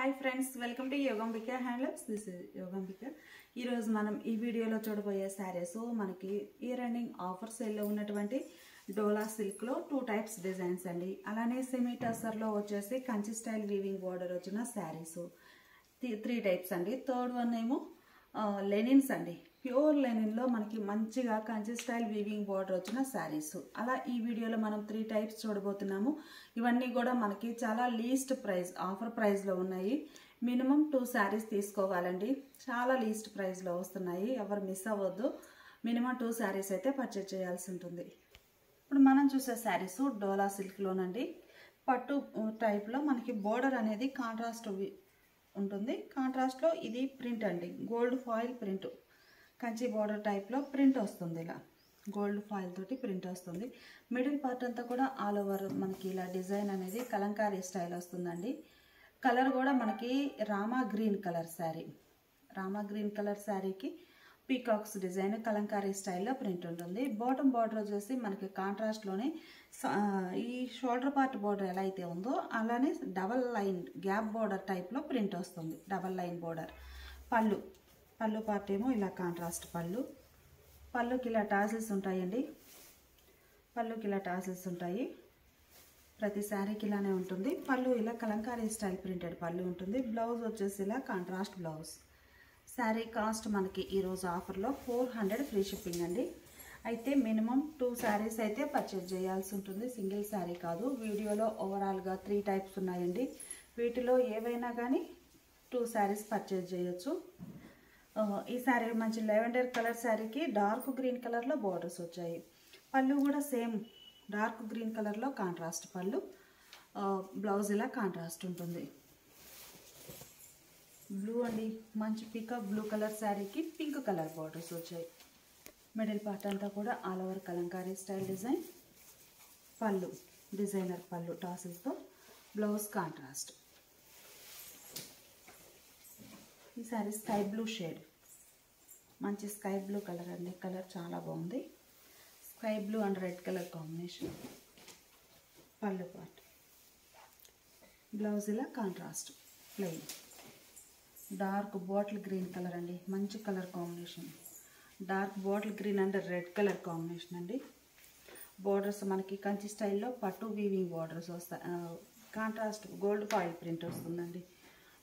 Hi friends welcome to Yogambika handlooms. This is Yogambika. ఈరోజు మనం ఈ వీడియోలో చూడబోయే శారీస్ మనకి ఇయర్ ఎండింగ్ ఆఫర్ సేల్లో ఉన్నటువంటి డోలా సిల్క్లో టూ టైప్స్ డిజైన్స్ అండి. అలానే సెమీ టసర్లో వచ్చేసి కంచి స్టైల్ వీవింగ్ బోర్డర్ వచ్చిన శారీస్ త్రీ టైప్స్ అండి. థర్డ్ వన్ ఏమో uh, లెనిన్స్ అండి. ప్యూర్ లెనిన్లో మనకి మంచిగా కంచి స్టైల్ వీవింగ్ బార్డర్ వచ్చిన శారీస్. అలా ఈ వీడియోలో మనం త్రీ టైప్స్ చూడబోతున్నాము. ఇవన్నీ కూడా మనకి చాలా లీస్ట్ ప్రైస్ ఆఫర్ ప్రైస్లో ఉన్నాయి. మినిమం టూ శారీస్ తీసుకోవాలండి. చాలా లీస్ట్ ప్రైస్లో వస్తున్నాయి. ఎవరు మిస్ అవ్వద్దు. మినిమం టూ శారీస్ అయితే పర్చేజ్ చేయాల్సి ఉంటుంది. ఇప్పుడు మనం చూసే శారీస్ డోలా సిల్క్లోనండి. పట్టు టైప్లో మనకి బోర్డర్ అనేది కాంట్రాస్ట్ ఉంటుంది. కాంట్రాస్ట్లో ఇది ప్రింట్ అండి. Gold foil print Kanchi border టైప్లో ప్రింట్ వస్తుంది ఇలా. గోల్డ్ ఫాయిల్ తోటి ప్రింట్ వస్తుంది. మిడిల్ పార్ట్ అంతా కూడా ఆల్ ఓవర్ మనకి ఇలా డిజైన్ అనేది కలంకారీ స్టైల్ వస్తుందండి. కలర్ కూడా మనకి Rama green colour sari Rama green colour శారీకి పీకాక్స్ డిజైన్ కలంకారీ స్టైల్లో ప్రింట్ ఉంటుంది. బాటమ్ బార్డర్ వచ్చేసి మనకి కాంట్రాస్ట్లోనే ఈ షోల్డర్ పార్ట్ బార్డర్ ఎలా అయితే ఉందో అలానే డబల్ లైన్ గ్యాప్ బార్డర్ టైప్లో ప్రింట్ వస్తుంది. Double line border pallu. Pallu part ఏమో ఇలా కాంట్రాస్ట్ పళ్ళు. పళ్ళుకి ఇలా టాసిల్స్ ఉంటాయండి. పళ్ళుకి ఇలా టాసిల్స్ ఉంటాయి. ప్రతి శారీకి ఇలానే ఉంటుంది. పళ్ళు ఇలా కలంకారీ స్టైల్ ప్రింటెడ్ పళ్ళు ఉంటుంది. బ్లౌజ్ వచ్చేసి ఇలా కాంట్రాస్ట్ బ్లౌజ్. శారీ కాస్ట్ మనకి ఈరోజు ఆఫర్లో ఫోర్ హండ్రెడ్ ఫ్రీ షిప్పింగ్ అండి. అయితే మినిమం టూ శారీస్ అయితే పర్చేజ్ చేయాల్సి ఉంటుంది. సింగిల్ శారీ కాదు. వీడియోలో ఓవరాల్గా త్రీ టైప్స్ ఉన్నాయండి. వీటిలో ఏవైనా కానీ టూ శారీస్ పర్చేజ్ చేయొచ్చు. ఈ శారీ మంచి లెవెండర్ కలర్ శారీకి డార్క్ గ్రీన్ కలర్లో బార్డర్స్ వచ్చాయి. పళ్ళు కూడా సేమ్ డార్క్ గ్రీన్ కలర్లో కాంట్రాస్ట్ పళ్ళు. బ్లౌజ్ ఇలా కాంట్రాస్ట్ ఉంటుంది. బ్లూ అండి. మంచి పికప్ బ్లూ కలర్ శారీకి పింక్ కలర్ బార్డర్స్ వచ్చాయి. మిడిల్ పార్ట్ అంతా కూడా all over Kalamkari style design. Pallu designer pallu టాసెస్తో blouse contrast ఈ శారీ స్కై బ్లూ షేడ్. మంచి స్కై బ్లూ కలర్ అండి. కలర్ చాలా బాగుంది. Sky blue and red colour combination. Pallu పాటు. బ్లౌజ్ ఇలా contrast. Plain. Dark bottle green colour అండి. మంచి colour combination. Dark bottle green and red colour combination అండి. బోర్డర్స్ మనకి కంచి స్టైల్లో పట్టు వీవింగ్ బార్డర్స్ వస్తాయి. కాంట్రాస్ట్ గోల్డ్ ఫాయిల్ ప్రింట్ వస్తుందండి.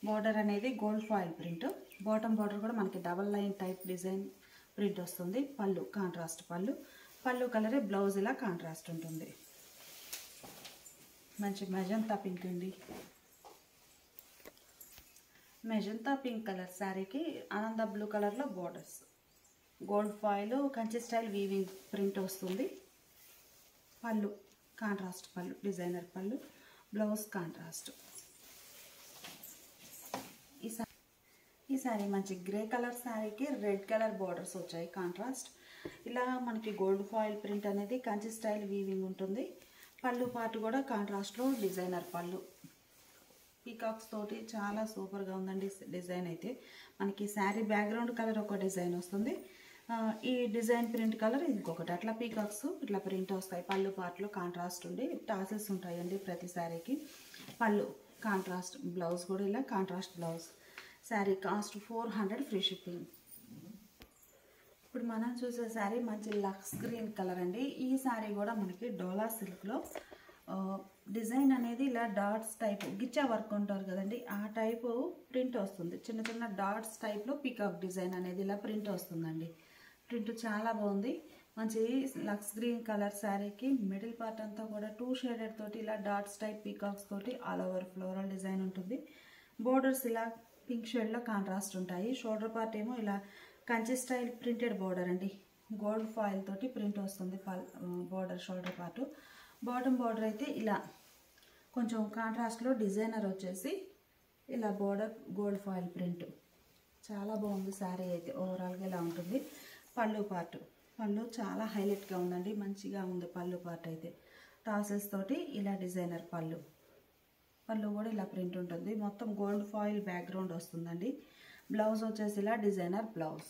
బార్డర్ అనేది gold foil print bottom border కూడా మనకి double line type design print వస్తుంది. పళ్ళు కాంట్రాస్ట్ పళ్ళు. పళ్ళు కలరే బ్లౌజ్ ఇలా కాంట్రాస్ట్ ఉంటుంది. మంచి మెజంతా పింక్ అండి. మెజంతా పింక్ కలర్ శారీకి ఆనంద బ్లూ కలర్లో borders gold foil Kanchi style weaving print వస్తుంది. పళ్ళు కాంట్రాస్ట్ పళ్ళు డిజైనర్ పళ్ళు బ్లౌజ్ కాంట్రాస్ట్ ఈ శారీ ఈ శారీ మంచి గ్రే కలర్ శారీకి రెడ్ కలర్ బార్డర్స్ వచ్చాయి కాంట్రాస్ట్ ఇలా మనకి గోల్డ్ ఫాయిల్ ప్రింట్ అనేది కంచి స్టైల్ వీవింగ్ ఉంటుంది. పళ్ళు పాటు కూడా కాంట్రాస్ట్లో డిజైనర్ పళ్ళు. పీకాక్స్ తోటి చాలా సూపర్గా ఉందండి డిజైన్ అయితే. మనకి శారీ బ్యాక్గ్రౌండ్ కలర్ ఒక డిజైన్ వస్తుంది. ఈ డిజైన్ ప్రింట్ కలర్ ఇంకొకటి. అట్లా పీకాక్స్ ఇట్లా ప్రింట్ వస్తాయి. పళ్ళు పార్ట్లో కాంట్రాస్ట్ ఉండి టాసెస్ ఉంటాయండి ప్రతి శారీకి పళ్ళు కాంట్రాస్ట్ బ్లౌజ్ కూడా ఇలా contrast blouse sari cost four hundred free shipping. ఇప్పుడు మనం చూసే శారీ మంచి లక్స్ గ్రీన్ కలర్ అండి. ఈ శారీ కూడా మనకి డోలా సిల్క్లో డిజైన్ అనేది ఇలా డాట్స్ టైప్ గిచ్చా వర్క్ ఉంటారు కదండి ఆ టైపు ప్రింట్ వస్తుంది. చిన్న చిన్న డాట్స్ టైప్లో పికాక్ డిజైన్ అనేది ఇలా ప్రింట్ వస్తుందండి. ప్రింట్ చాలా బాగుంది. మంచి లక్స్ గ్రీన్ కలర్ శారీకి మిడిల్ పార్ట్ అంతా కూడా టూ షేడెడ్ తోటి ఇలా డాట్స్ టైప్ పీకాక్స్ తోటి ఆల్ ఓవర్ ఫ్లోరల్ డిజైన్ ఉంటుంది. బోర్డర్స్ ఇలా పింక్ షేడ్లో కాంట్రాస్ట్ ఉంటాయి. షోల్డర్ పార్ట్ ఏమో ఇలా కంచి స్టైల్ ప్రింటెడ్ బోర్డర్ అండి. గోల్డ్ ఫాయిల్ తోటి ప్రింట్ వస్తుంది border shoulder part. Bottom border అయితే ఇలా కొంచెం కాంట్రాస్ట్లో డిజైనర్ వచ్చేసి ఇలా బోర్డర్ గోల్డ్ ఫాయిల్ ప్రింట్. చాలా బాగుంది శారీ అయితే. ఓవరాల్గా ఇలా ఉంటుంది. పళ్ళు పార్ట్. పళ్ళు చాలా హైలైట్గా ఉందండి. మంచిగా ఉంది పళ్ళు పార్ట్ అయితే. టాసెస్ తోటి ఇలా డిజైనర్ పళ్ళు. పళ్ళు కూడా ఇలా ప్రింట్ ఉంటుంది. మొత్తం గోల్డ్ ఫాయిల్ బ్యాక్గ్రౌండ్ వస్తుందండి. బ్లౌజ్ వచ్చేసి ఇలా designer blouse.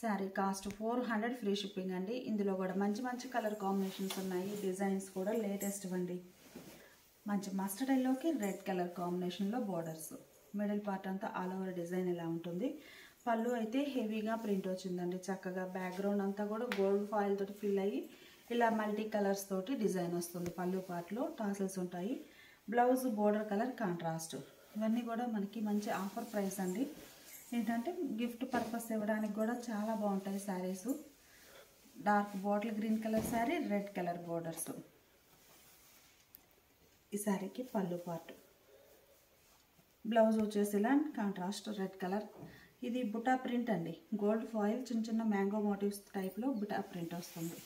Sari cost four hundred free shipping అండి. ఇందులో కూడా మంచి మంచి కలర్ కాంబినేషన్స్ ఉన్నాయి. డిజైన్స్ కూడా లేటెస్ట్ అండి మంచి మస్టర్డ్ ఎల్లోకి రెడ్ కలర్ కాంబినేషన్లో బార్డర్స్. మిడిల్ పార్ట్ అంతా ఆల్ ఓవర్ డిజైన్ ఇలా ఉంటుంది. పళ్ళు అయితే హెవీగా ప్రింట్ వచ్చిందండి. చక్కగా బ్యాక్గ్రౌండ్ అంతా కూడా గోల్డ్ ఫాయిల్ తోటి ఫిల్ అయ్యి ఇలా మల్టీ కలర్స్ తోటి డిజైన్ వస్తుంది పళ్ళు పార్ట్లో. టాసిల్స్ ఉంటాయి. Blouse border colour contrast. ఇవన్నీ కూడా మనకి మంచి ఆఫర్ ప్రైస్ అండి. ఏంటంటే గిఫ్ట్ పర్పస్ ఇవ్వడానికి కూడా చాలా బాగుంటాయి saris. Dark bottle green colour sari red colour borders. ఈ శారీకి పళ్ళు పార్ట్ బ్లౌజ్ వచ్చేసి ఇలా కాంట్రాస్ట్ రెడ్ కలర్. ఇది బుటా ప్రింట్ అండి. గోల్డ్ ఫాయిల్ చిన్న చిన్న మ్యాంగో మోటివ్స్ టైప్లో బుటా ప్రింట్ వస్తుంది.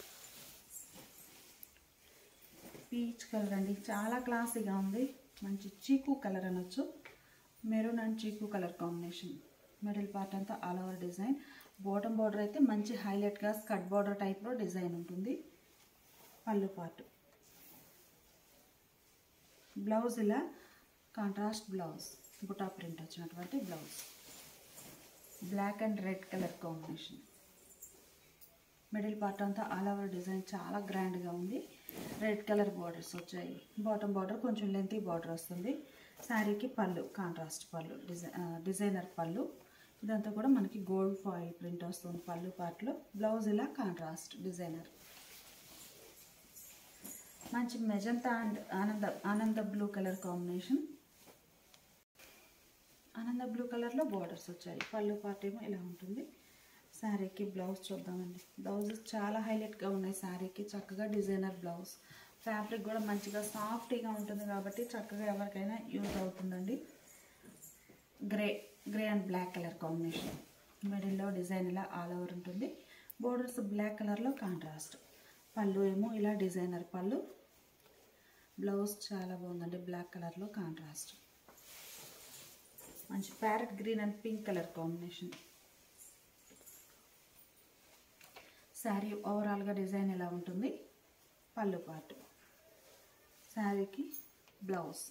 పీచ్ కలర్ అండి. చాలా క్లాసీగా ఉంది. మంచి చీకు కలర్ అనొచ్చు. మెరూన్ అండ్ చీకు కలర్ కాంబినేషన్. మిడిల్ పార్ట్ అంతా all over design. Bottom border అయితే మంచి హైలైట్గా స్కట్ బార్డర్ టైప్లో డిజైన్ ఉంటుంది. పళ్ళు పార్ట్. బ్లౌజ్ ఇలా కాంట్రాస్ట్ బ్లౌజ్. బుటా ప్రింట్ వచ్చినటువంటి blouse. Black and red colour combination. Middle part అంతా ఆల్ ఓవర్ డిజైన్ చాలా గ్రాండ్గా ఉంది. రెడ్ కలర్ బార్డర్స్ వచ్చాయి. బాటమ్ బార్డర్ కొంచెం లెంతీ బార్డర్ వస్తుంది. శారీకి పళ్ళు కాంట్రాస్ట్ పళ్ళు డిజైనర్ పళ్ళు. ఇదంతా కూడా మనకి గోల్డ్ ఫాయిల్ ప్రింట్ వస్తుంది పళ్ళు పార్ట్లో. బ్లౌజ్ ఇలా కాంట్రాస్ట్ డిజైనర్. మంచి మెజంతా అండ్ ఆనంద ఆనంద బ్లూ కలర్ కాంబినేషన్. ఆనంద బ్లూ కలర్లో బార్డర్స్ వచ్చాయి. పళ్ళు పార్ట్ ఏమో ఇలా ఉంటుంది. శారీకి బ్లౌజ్ చూద్దామండి. బ్లౌజ్ చాలా హైలైట్గా ఉన్నాయి శారీకి. చక్కగా డిజైనర్ బ్లౌజ్. ఫ్యాబ్రిక్ కూడా మంచిగా సాఫ్ట్గా ఉంటుంది కాబట్టి చక్కగా ఎవరికైనా యూజ్ అవుతుందండి. Grey grey and black colour combination. మిడిల్లో డిజైన్ ఇలా ఆల్ ఓవర్ ఉంటుంది. బోర్డర్స్ బ్లాక్ కలర్లో కాంట్రాస్ట్. పళ్ళు ఏమో ఇలా డిజైనర్ పళ్ళు. బ్లౌజ్ చాలా బాగుందండి బ్లాక్ కలర్లో కాంట్రాస్ట్. మంచి parrot green and pink colour combination. Sari ఓవరాల్గా డిజైన్ ఎలా ఉంటుంది? పళ్ళు పార్ట్ శారీకి blouse.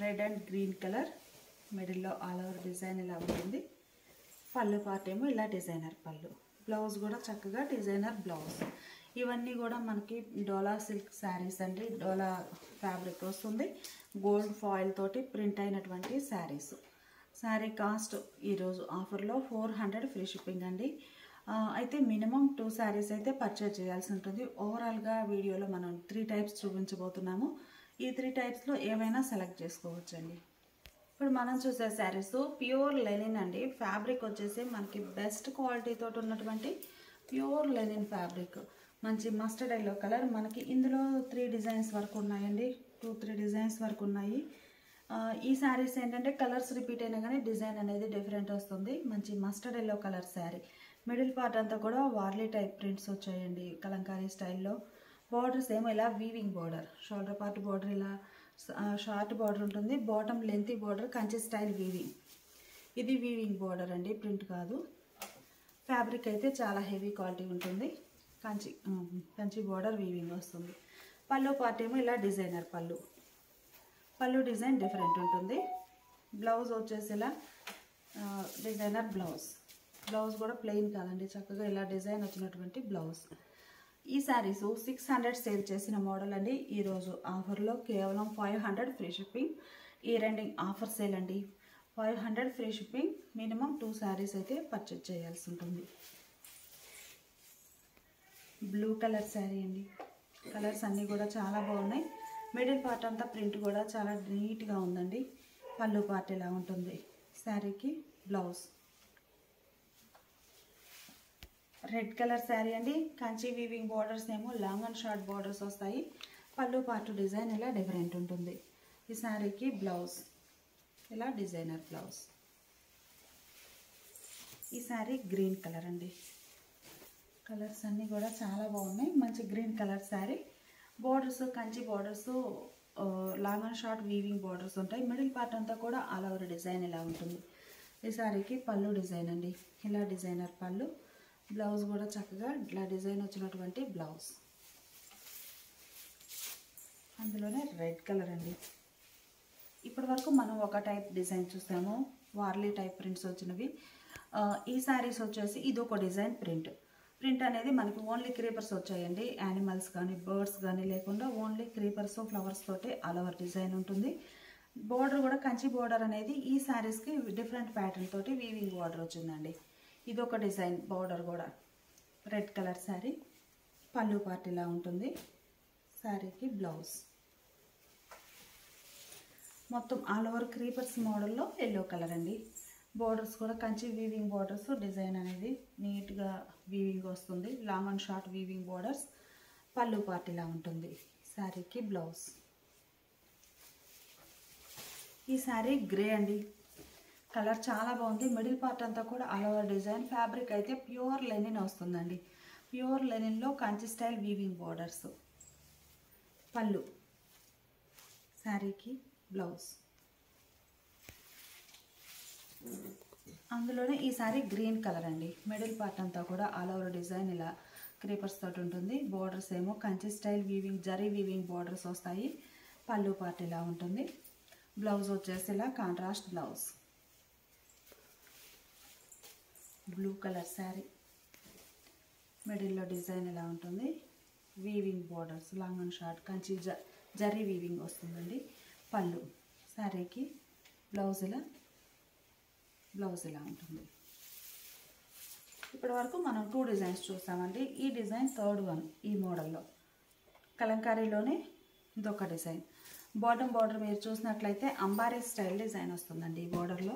Red and green colour. మిడిల్లో ఆల్ ఓవర్ డిజైన్ ఇలా ఉంటుంది? పళ్ళు పార్ట్ ఏమో ఇలా డిజైనర్ పళ్ళు. బ్లౌజ్ కూడా చక్కగా డిజైనర్ బ్లౌజ్. ఇవన్నీ కూడా మనకి డోలా సిల్క్ శారీస్ అండి. డోలా ఫ్యాబ్రిక్ వస్తుంది. గోల్డ్ ఫాయిల్ తోటి ప్రింట్ అయినటువంటి శారీస్. శారీ కాస్ట్ ఈరోజు ఆఫర్లో ఫోర్ హండ్రెడ్ ఫ్రీ షిప్పింగ్ అండి. అయితే మినిమం టూ శారీస్ అయితే పర్చేజ్ చేయాల్సి ఉంటుంది. ఓవరాల్గా వీడియోలో మనం త్రీ టైప్స్ చూపించబోతున్నాము. ఈ త్రీ టైప్స్లో ఏవైనా సెలెక్ట్ చేసుకోవచ్చండి. ఇప్పుడు మనం చూసే శారీస్ ప్యూర్ లెనిన్ అండి. ఫ్యాబ్రిక్ వచ్చేసి మనకి బెస్ట్ క్వాలిటీతో ఉన్నటువంటి ప్యూర్ లెనిన్ ఫ్యాబ్రిక్ మంచి మస్టర్డ్ ఎల్లో కలర్ మనకి ఇందులో త్రీ డిజైన్స్ వరకు ఉన్నాయండి. టూ త్రీ డిజైన్స్ వరకు ఉన్నాయి. ఈ శారీస్ ఏంటంటే కలర్స్ రిపీట్ అయినా కానీ డిజైన్ అనేది డిఫరెంట్ వస్తుంది. మంచి mustard yellow colour sari middle part అంతా కూడా వార్లీ టైప్ ప్రింట్స్ వచ్చాయండి కలంకారీ స్టైల్లో బార్డర్స్ ఏమో ఇలా weaving border shoulder part border ఇలా షార్ట్ బార్డర్ ఉంటుంది. Bottom length border Kanchi style weaving ఇది వీవింగ్ బార్డర్ అండి ప్రింట్ కాదు. ఫ్యాబ్రిక్ అయితే చాలా హెవీ క్వాలిటీ ఉంటుంది. కంచి కంచి బార్డర్ వీవింగ్ వస్తుంది. పళ్ళు పార్ట్ ఏమో ఇలా డిజైనర్ పళ్ళు. పళ్ళు డిజైన్ డిఫరెంట్ ఉంటుంది. బ్లౌజ్ వచ్చేసి ఇలా డిజైనర్ బ్లౌజ్. బ్లౌజ్ కూడా ప్లెయిన్ కాదండి చక్కగా ఇలా డిజైన్ వచ్చినటువంటి బ్లౌజ్. ఈ శారీస్ సిక్స్ హండ్రెడ్ సేల్ చేసిన మోడల్ అండి. ఈరోజు ఆఫర్లో కేవలం ఫైవ్ హండ్రెడ్ ఫ్రీ షిప్పింగ్. ఈ రెండింగ్ ఆఫర్ సేల్ అండి. Five hundred free shipping minimum two saris అయితే పర్చేజ్ చేయాల్సి ఉంటుంది. బ్లూ కలర్ శారీ అండి. కలర్స్ అన్నీ కూడా చాలా బాగున్నాయి. మిడిల్ పార్ట్ అంతా ప్రింట్ కూడా చాలా నీట్గా ఉందండి. పళ్ళు పార్ట్ ఇలా ఉంటుంది? శారీకి బ్లౌజ్. రెడ్ కలర్ శారీ అండి. కంచి వీవింగ్ బార్డర్స్ ఏమో లాంగ్ అండ్ షార్ట్ బార్డర్స్ వస్తాయి. పళ్ళు పార్ట్ డిజైన్ ఇలా డిఫరెంట్ ఉంటుంది? ఈ శారీకి బ్లౌజ్. ఇలా డిజైనర్ బ్లౌజ్. ఈ శారీ గ్రీన్ కలర్ అండి. కలర్స్ అన్నీ కూడా చాలా బాగున్నాయి. మంచి green colour sari. Borders Kanchi borders long and short weaving borders ఉంటాయి. మిడిల్ పార్ట్ అంతా కూడా ఆల్ ఓవర్ డిజైన్ ఇలా ఉంటుంది? ఈ శారీకి పళ్ళు డిజైన్ అండి. ఇలా డిజైనర్ పళ్ళు. బ్లౌజ్ కూడా చక్కగా ఇలా డిజైన్ వచ్చినటువంటి బ్లౌజ్ అందులోనే రెడ్ కలర్ అండి. ఇప్పటి వరకు మనం ఒక టైప్ డిజైన్ చూసాము. వార్లీ టైప్ ప్రింట్స్ వచ్చినవి. Uh, ఈ శారీస్ వచ్చేసి ఇది ఒక డిజైన్ ప్రింట్ ప్రింట్ అనేది మనకి ఓన్లీ క్రీపర్స్ వచ్చాయండి. యానిమల్స్ కానీ బర్డ్స్ కానీ లేకుండా ఓన్లీ క్రీపర్స్ ఫ్లవర్స్ తోటి ఆల్ ఓవర్ డిజైన్ ఉంటుంది. బోర్డర్ కూడా కంచి బోర్డర్ అనేది ఈ శారీస్కి డిఫరెంట్ ప్యాటర్న్ తోటి వీవింగ్ బోర్డర్ వచ్చిందండి. ఇది ఒక డిజైన్ బోర్డర్ కూడా. రెడ్ కలర్ శారీ పళ్ళు పార్టీలా ఉంటుంది. శారీకి బ్లౌజ్ మొత్తం ఆల్ ఓవర్ క్రీపర్స్ మోడల్లో ఎల్లో కలర్ అండి. బోర్డర్స్ కూడా కంచి వీవింగ్ బోర్డర్స్ డిజైన్ అనేది నీట్గా వీవింగ్ వస్తుంది. Long and short weaving borders pallu పార్టీలా ఉంటుంది. శారీకి బ్లౌజ్. ఈ శారీ గ్రే అండి. కలర్ చాలా బాగుంది. మిడిల్ పార్ట్ అంతా కూడా ఆల్ ఓవర్ డిజైన్. ఫ్యాబ్రిక్ అయితే ప్యూర్ లెనిన్ వస్తుందండి. ప్యూర్ లెనిన్లో కంచి స్టైల్ వీవింగ్ బోర్డర్స్. పళ్ళు. శారీకి బ్లౌజ్. అందులోనే ఈ గ్రీన్ కలర్ అండి. మిడిల్ పార్ట్ అంతా కూడా ఆల్ ఓవర్ డిజైన్ ఇలా క్రీపర్స్ తోటి ఉంటుంది. బోర్డర్స్ ఏమో Kanchi style weaving zari weaving borders వస్తాయి. పళ్ళు పార్ట్ ఇలా ఉంటుంది. బ్లౌజ్ వచ్చేసి ఇలా contrast blouse. Blue colour sari మిడిల్లో డిజైన్ ఇలా ఉంటుంది. Weaving borders long and short Kanchi జ జరీ వీవింగ్ వస్తుందండి. పళ్ళు శారీకి బ్లౌజ్ ఇలా బ్లౌజ్ ఇలా ఉంటుంది? ఇప్పటి వరకు మనం టూ డిజైన్స్ చూసామండి. ఈ డిజైన్ థర్డ్ వన్ ఈ మోడల్లో. కలంకారీలోనే ఇదొక డిజైన్. బాటమ్ బార్డర్ మీరు చూసినట్లయితే అంబారీ స్టైల్ డిజైన్ వస్తుందండి ఈ బార్డర్లో.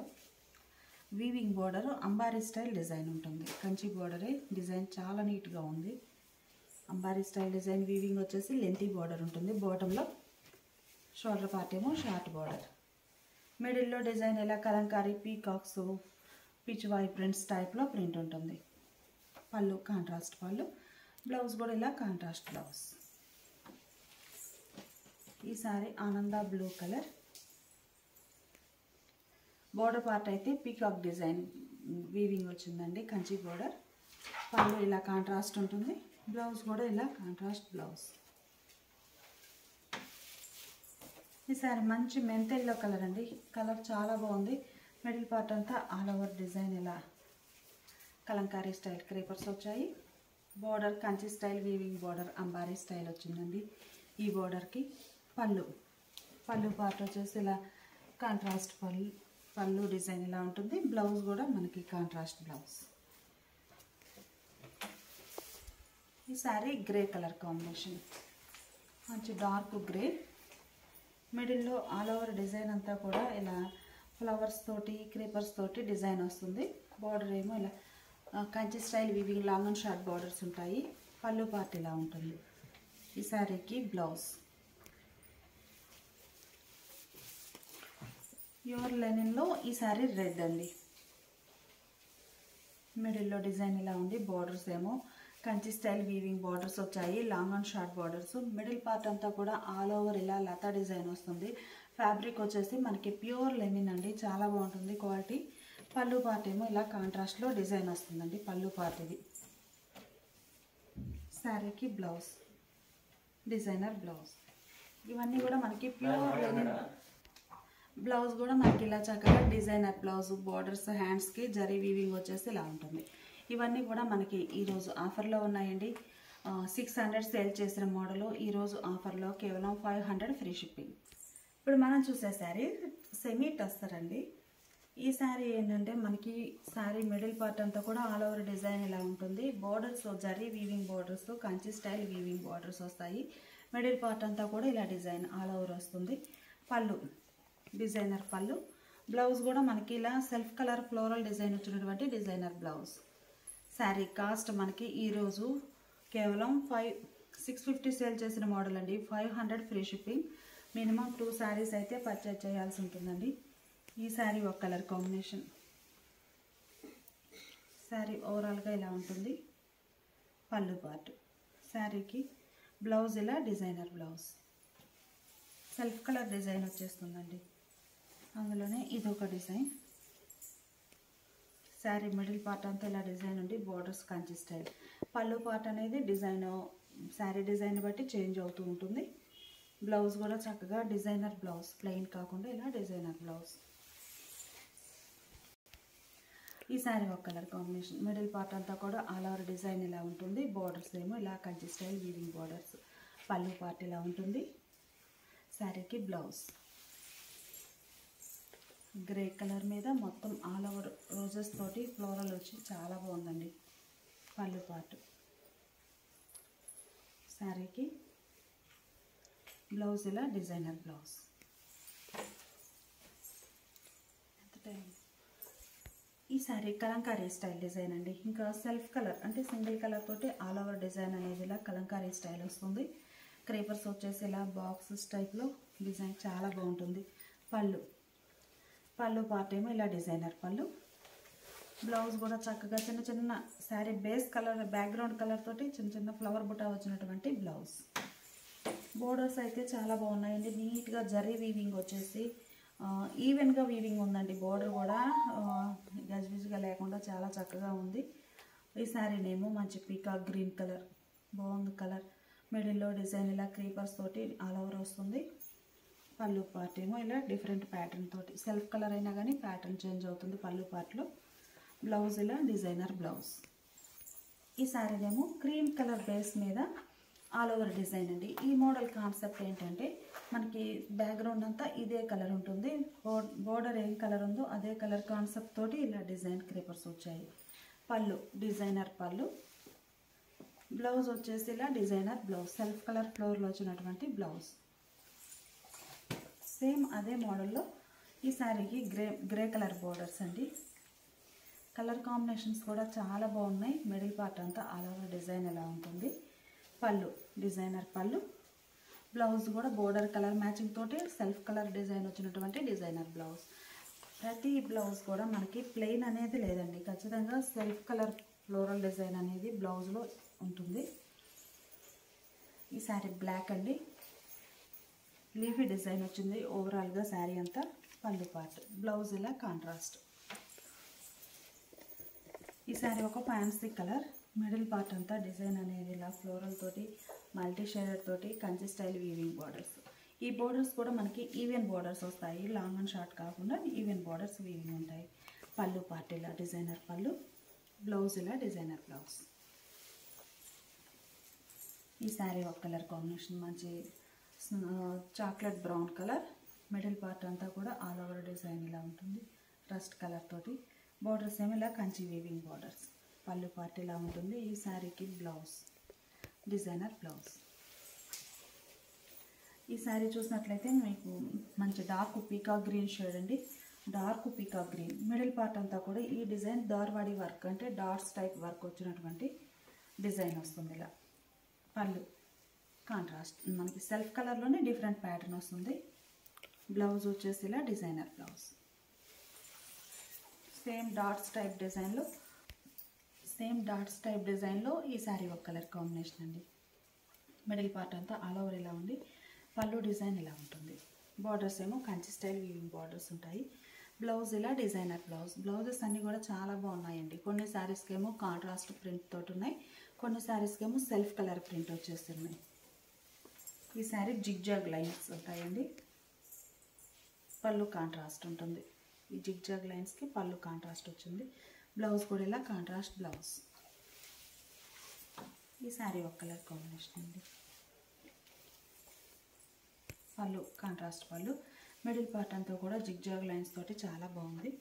వీవింగ్ బార్డర్ అంబారీ స్టైల్ డిజైన్ ఉంటుంది. కంచి బార్డరే డిజైన్ చాలా నీట్గా ఉంది. అంబారీ స్టైల్ డిజైన్ వీవింగ్ వచ్చేసి లెంతీ బార్డర్ ఉంటుంది. బాటంలో షోల్డర్ పార్ట్ ఏమో షార్ట్ బార్డర్. మిడిల్లో డిజైన్ ఎలా కలంకారీ పీకాక్స్ పిచ్వాయి ప్రింట్స్ టైప్లో ప్రింట్ ఉంటుంది. పళ్ళు కాంట్రాస్ట్ పళ్ళు బ్లౌజ్ కూడా ఇలా కాంట్రాస్ట్ బ్లౌజ్. ఈ సారీ ఆనంద బ్లూ కలర్. బోర్డర్ పార్ట్ అయితే పీకాక్ డిజైన్ వీవింగ్ వచ్చిందండి కంచి బోర్డర్. పళ్ళు ఇలా కాంట్రాస్ట్ ఉంటుంది బ్లౌజ్ కూడా ఇలా కాంట్రాస్ట్ బ్లౌజ్. ఈ సారీ మంచి మెంతెల్లో కలర్ అండి. కలర్ చాలా బాగుంది. మిడిల్ పార్ట్ అంతా ఆల్ ఓవర్ డిజైన్ ఇలా కలంకారీ స్టైల్ క్రీపర్స్ వచ్చాయి. Border Kanchi style weaving border అంబారీ style వచ్చిందండి ఈ బార్డర్కి పళ్ళు. పళ్ళు పార్ట్ వచ్చేసి ఇలా కాంట్రాస్ట్ పళ్ళు పళ్ళు డిజైన్ ఇలా ఉంటుంది. బ్లౌజ్ కూడా మనకి కాంట్రాస్ట్ బ్లౌజ్. ఈ శారీ గ్రే కలర్ కాంబినేషన్. మంచి డార్క్ గ్రే మిడిల్లో ఆల్ ఓవర్ డిజైన్ అంతా కూడా ఇలా ఫ్లవర్స్ తోటి క్రీపర్స్ తోటి డిజైన్ వస్తుంది. బార్డర్ ఏమో ఇలా Kanchi style weaving long and short borders ఉంటాయి. పళ్ళు పార్ట్ ఇలా ఉంటుంది. ఈ శారీకి బ్లౌజ్. ప్యూర్ లెనిన్లో ఈ శారీ రెడ్ అండి. మిడిల్లో డిజైన్ ఇలా ఉంది. బార్డర్స్ ఏమో కంచి స్టైల్ వీవింగ్ బార్డర్స్ వచ్చాయి long and short borders middle part అంతా కూడా ఆల్ ఓవర్ ఇలా లతా డిజైన్ వస్తుంది. ఫ్యాబ్రిక్ వచ్చేసి మనకి ప్యూర్ లెనిన్ అండి చాలా బాగుంటుంది క్వాలిటీ పళ్ళు పార్ట్ ఏమో ఇలా కాంట్రాస్ట్లో డిజైన్ వస్తుందండి పళ్ళు పార్ట్ ఇది. శారీకి బ్లౌజ్ డిజైనర్ బ్లౌజ్ ఇవన్నీ కూడా మనకి ప్యూర్ లెనిన్ బ్లౌజ్ కూడా మనకి ఇలా చక్కగా డిజైనర్ బ్లౌజ్ బార్డర్స్ హ్యాండ్స్కి జరీ వీవింగ్ వచ్చేసి ఇలా ఉంటుంది. ఇవన్నీ కూడా మనకి ఈరోజు ఆఫర్లో ఉన్నాయండి. సిక్స్ హండ్రెడ్ సేల్ చేసిన మోడల్ ఈరోజు ఆఫర్లో కేవలం ఫైవ్ హండ్రెడ్ ఫ్రీ షిప్పింగ్. ఇప్పుడు మనం చూసే శారీ సెమీ టస్సర్ అండి. ఈ శారీ ఏంటంటే మనకి శారీ మిడిల్ పార్ట్ అంతా కూడా ఆల్ ఓవర్ డిజైన్ ఇలా ఉంటుంది. Borders zari weaving borders Kanchi style weaving borders వస్తాయి. మిడిల్ పార్ట్ అంతా కూడా ఇలా డిజైన్ ఆల్ ఓవర్ వస్తుంది. పళ్ళు డిజైనర్ పళ్ళు. బ్లౌజ్ కూడా మనకి ఇలా సెల్ఫ్ కలర్ ఫ్లోరల్ డిజైన్ వచ్చినటువంటి డిజైనర్ బ్లౌజ్. శారీ కాస్ట్ మనకి ఈరోజు కేవలం ఫైవ్ సిక్స్ ఫిఫ్టీ సేల్ చేసిన మోడల్ అండి. Five hundred free shipping. Minimum two saris అయితే పర్చేజ్ చేయాల్సి ఉంటుందండి. ఈ శారీ ఒక కలర్ కాంబినేషన్. శారీ ఓవరాల్గా ఇలా ఉంటుంది. పళ్ళు పార్ట్. శారీకి బ్లౌజ్ ఇలా designer blouse. Self colour design వచ్చేస్తుందండి. అందులోనే ఇదొక డిజైన్. శారీ మిడిల్ పార్ట్ అంతా ఇలా డిజైన్ ఉండి borders Kanchi style pallu part అనేది డిజైన్ శారీ డిజైన్ బట్టి చేంజ్ అవుతూ ఉంటుంది. బ్లౌజ్ కూడా చక్కగా డిజైనర్ బ్లౌజ్ ప్లెయిన్ కాకుండా ఇలా డిజైనర్ బ్లౌజ్. ఈ శారీ ఒక కలర్ కాంబినేషన్. మిడిల్ పార్ట్ అంతా కూడా ఆల్ ఓవర్ డిజైన్ ఇలా ఉంటుంది. బోర్డర్స్ ఏమో ఇలా Kanchi style weaving borders. Pallu part ఇలా ఉంటుంది. శారీకి బ్లౌజ్. గ్రే కలర్ మీద మొత్తం ఆల్ ఓవర్ రోజెస్ తోటి ఫ్లోరల్ వచ్చి చాలా బాగుందండి. పళ్ళు పాటు. శారీకి బ్లౌజ్ ఇలా డిజైనర్ బ్లౌజ్. ఎంత టైం? ఈ శారీ కలంకారీ స్టైల్ డిజైన్ అండి. ఇంకా సెల్ఫ్ కలర్ అంటే సింగిల్ కలర్ తోటి ఆల్ ఓవర్ డిజైన్ అనేది ఇలా కలంకారీ స్టైల్ వస్తుంది. క్రేపర్స్ వచ్చేసి ఇలా బాక్సెస్ టైప్లో డిజైన్ చాలా బాగుంటుంది. పళ్ళు పళ్ళు పార్ట్ ఏమో ఇలా డిజైనర్ పళ్ళు. బ్లౌజ్ కూడా చక్కగా చిన్న చిన్న sari base colour background colour తోటి చిన్న చిన్న ఫ్లవర్ బుటా వచ్చినటువంటి బ్లౌజ్ బోర్డర్స్ అయితే చాలా బాగున్నాయండి. నీట్గా జరీ వీవింగ్ వచ్చేసి ఈవెన్గా వీవింగ్ ఉందండి. బోర్డర్ కూడా గజ్బిజ్గా లేకుండా చాలా చక్కగా ఉంది. ఈ శారీ నేమో మంచి పీకాక్ గ్రీన్ కలర్ బాగుంది కలర్ మిడిల్లో డిజైన్ ఇలా క్రీపర్స్ తోటి ఆల్ ఓవర్ వస్తుంది. పళ్ళు పార్ట్ ఏమో ఇలా డిఫరెంట్ ప్యాటర్న్ తోటి. సెల్ఫ్ కలర్ అయినా కానీ ప్యాటర్న్ చేంజ్ అవుతుంది పళ్ళు పార్ట్లో బ్లౌజ్ ఇలా డిజైనర్ బ్లౌజ్ ఈ శారీనేమో క్రీమ్ కలర్ బేస్ మీద ఆల్ ఓవర్ డిజైన్ అండి. ఈ మోడల్ కాన్సెప్ట్ ఏంటంటే మనకి బ్యాక్గ్రౌండ్ అంతా ఇదే కలర్ ఉంటుంది. బోర్డర్ ఏం కలర్ ఉందో అదే కలర్ కాన్సెప్ట్ తోటి ఇలా డిజైన్ క్రీపర్స్ వచ్చాయి. పళ్ళు డిజైనర్ పళ్ళు. బ్లౌజ్ వచ్చేసి ఇలా డిజైనర్ బ్లౌజ్ సెల్ఫ్ కలర్ ఫ్లోర్లో వచ్చినటువంటి బ్లౌజ్ సేమ్ అదే మోడల్లో ఈ శారీకి గ్రే గ్రే కలర్ బోర్డర్స్ అండి. కలర్ కాంబినేషన్స్ కూడా చాలా బాగున్నాయి. మిడిల్ పార్ట్ అంతా ఆల్ ఓవర్ డిజైన్ ఎలా ఉంటుంది? పళ్ళు డిజైనర్ పళ్ళు. బ్లౌజ్ కూడా బోర్డర్ కలర్ మ్యాచింగ్ తోటి సెల్ఫ్ కలర్ డిజైన్ వచ్చినటువంటి డిజైనర్ బ్లౌజ్ ప్రతి బ్లౌజ్ కూడా మనకి ప్లెయిన్ అనేది లేదండి. ఖచ్చితంగా సెల్ఫ్ కలర్ ఫ్లోరల్ డిజైన్ అనేది బ్లౌజ్లో ఉంటుంది. ఈ శారీ బ్లాక్ అండి. లీఫీ డిజైన్ వచ్చింది. ఓవరాల్గా శారీ అంతా పళ్ళు పార్ట్ బ్లౌజ్ ఇలా కాంట్రాస్ట్ ఈ శారీ ఒక ఫ్యాన్సీ కలర్ మిడిల్ పార్ట్ అంతా డిజైన్ అనేది ఇలా ఫ్లోరల్ తోటి మల్టీ షేడర్ తోటి కంచి స్టైల్ వీవింగ్ బార్డర్స్ ఈ బోర్డర్స్ కూడా మనకి ఈవెన్ బోర్డర్స్ వస్తాయి. లాంగ్ అండ్ షార్ట్ కాకుండా ఈవెన్ బోర్డర్స్ వీవింగ్ ఉంటాయి. పళ్ళు పార్ట్ ఇలా డిజైనర్ పళ్ళు బ్లౌజ్ ఇలా డిజైనర్ బ్లౌజ్ ఈ శారీ ఒక కలర్ కాంబినేషన్ మంచి chocolate brown colour middle part అంతా కూడా ఆల్ ఓవర్ డిజైన్ ఇలా ఉంటుంది రస్ట్ కలర్ తోటి. బార్డర్స్ ఏమో ఇలా Kanchi weaving borders pallu part ఇలా ఉంటుంది ఈ శారీకి బ్లౌజ్ డిజైనర్ బ్లౌజ్ ఈ శారీ చూసినట్లయితే మీకు మంచి డార్క్ పీకా గ్రీన్ షేడ్ అండి. Dark peacock green middle part అంతా కూడా ఈ డిజైన్ దార్వాడి వర్క్ అంటే డాట్స్ టైప్ వర్క్ వచ్చినటువంటి డిజైన్ వస్తుంది ఇలా. పళ్ళు. కాంట్రాస్ట్ మనకి సెల్ఫ్ కలర్లోనే డిఫరెంట్ ప్యాటర్న్ వస్తుంది. బ్లౌజ్ వచ్చేసి ఇలా designer blouse same dots type డిజైన్లో సేమ్ డాట్స్ టైప్ డిజైన్లో ఈ శారీ ఒక కలర్ కాంబినేషన్ అండి. మిడిల్ పార్ట్ అంతా ఆల్ ఓవర్ ఇలా ఉంది. పళ్ళు డిజైన్ ఇలా ఉంటుంది. బార్డర్స్ ఏమో కంచి స్టైల్ వీవింగ్ బార్డర్స్ ఉంటాయి. బ్లౌజ్ ఇలా డిజైనర్ బ్లౌజ్ బ్లౌజెస్ అన్నీ కూడా చాలా బాగున్నాయండి. కొన్ని శారీస్కి ఏమో కాంట్రాస్ట్ ప్రింట్ తోటి ఉన్నాయి. కొన్ని శారీస్కి ఏమో సెల్ఫ్ కలర్ ప్రింట్ వచ్చేస్తున్నాయి. ఈ శారీ జిగ్జాగ్ లైన్స్ ఉంటాయండి. పళ్ళు కాంట్రాస్ట్ ఉంటుంది. ఈ జిగ్జాగ్ లైన్స్కి పళ్ళు కాంట్రాస్ట్ వచ్చింది. బ్లౌజ్ కూడా ఇలా కాంట్రాస్ట్ బ్లౌజ్. ఈ శారీ ఒక కలర్ కాంబినేషన్ అండి. పళ్ళు కాంట్రాస్ట్ పళ్ళు. మిడిల్ పార్ట్ అంతా కూడా జిగ్జాగ్ లైన్స్ తోటి చాలా బాగుంది.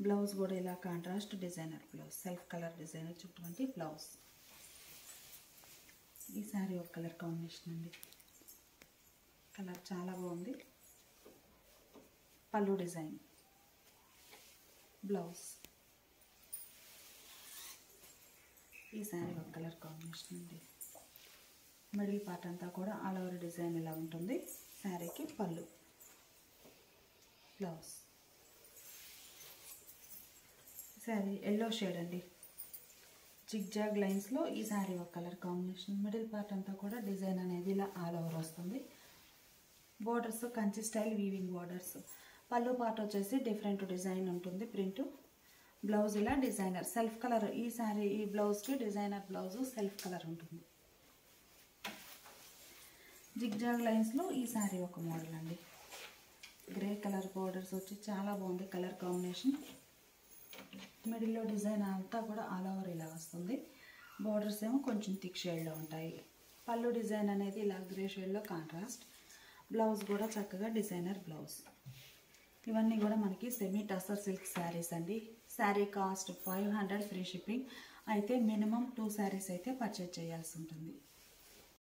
బ్లౌజ్ కూడా ఇలా contrast designer blouse self colour designer చుట్టూ బ్లౌజ్. ఈ శారీ ఒక కలర్ కాంబినేషన్ అండి. కలర్ చాలా బాగుంది. పళ్ళు డిజైన్. బ్లౌజ్. ఈ శారీ ఒక కలర్ కాంబినేషన్ అండి. మిడిల్ పార్ట్ అంతా కూడా ఆల్ ఓవర్ డిజైన్ ఇలా ఉంటుంది. శారీకి pallu. Blouse. Sari yellow shade అండి. జిగ్జాగ్ లైన్స్లో ఈ శారీ ఒక కలర్ కాంబినేషన్. మిడిల్ పార్ట్ అంతా కూడా డిజైన్ అనేది ఇలా ఆల్ ఓవర్ వస్తుంది. Borders Kanchi style weaving borders pallu part వచ్చేసి డిఫరెంట్ డిజైన్ ఉంటుంది ప్రింట్ బ్లౌజ్ ఇలా డిజైనర్ సెల్ఫ్ కలర్ ఈ సారీ ఈ బ్లౌజ్కి డిజైనర్ బ్లౌజ్ సెల్ఫ్ కలర్ ఉంటుంది. జిగ్జాగ్ లైన్స్లో ఈ శారీ ఒక మోడల్ అండి. గ్రే కలర్ బోర్డర్స్ వచ్చి చాలా బాగుంది కలర్ కాంబినేషన్ మిడిల్లో డిజైన్ అంతా కూడా ఆల్ ఓవర్ ఇలా వస్తుంది. బోర్డర్స్ ఏమో కొంచెం థిక్ షేడ్లో ఉంటాయి. పళ్ళు డిజైన్ అనేది ఇలా గ్రే షేడ్లో కాంట్రాస్ట్ బ్లౌజ్ కూడా చక్కగా డిజైనర్ బ్లౌజ్. ఇవన్నీ కూడా మనకి సెమీ టసర్ సిల్క్ శారీస్ అండి. Sari cost five hundred free shipping అయితే మినిమం టూ శారీస్ అయితే పర్చేజ్ చేయాల్సి ఉంటుంది.